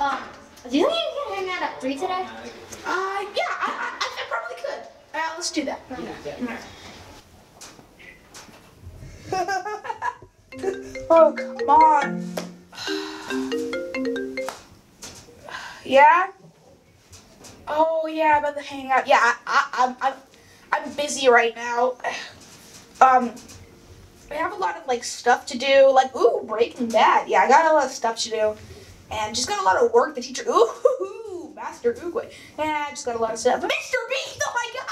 Um, do you think you can hang out at three today? Uh, yeah, I, I, I probably could. Uh, let's do that. oh, come on. yeah? Oh, yeah, about the hangout. Yeah, I, I, I'm, I'm, I'm busy right now. Um, I have a lot of, like, stuff to do. Like, ooh, Breaking Bad. Yeah, I got a lot of stuff to do. And just got a lot of work. The teacher, ooh, Master Oogway. And I just got a lot of stuff. Mr. Beast, oh my god!